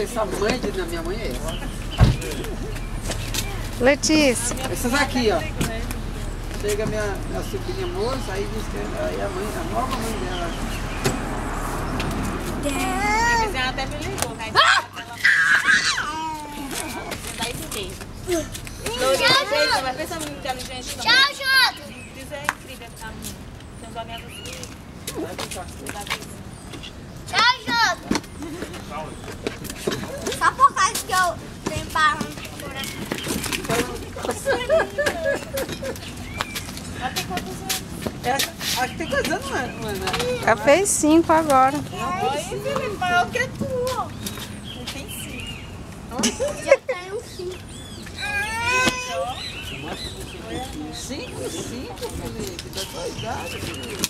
essa mãe de, da minha mãe é essa. Letícia. Essas aqui, ó. Chega minha, minha sobrinha moça, aí diz que aí a mãe, a nova mãe dela. A vizinha até me ligou, né? Daí fiquei. Lourinha, mas pensa muito inteligente. não. Tchau, Jota. Diz é incrível a menina. Tem uns amigos assim. Tchau, Jota. Só por causa que eu tenho barro por aqui. É, acho que tem é? Não é, né? Ela fez cinco agora. Oi, Felipe, maior que tu. Você tem cinco. Já tenho cinco. Cinco, cinco, Felipe, da tua idade, Felipe.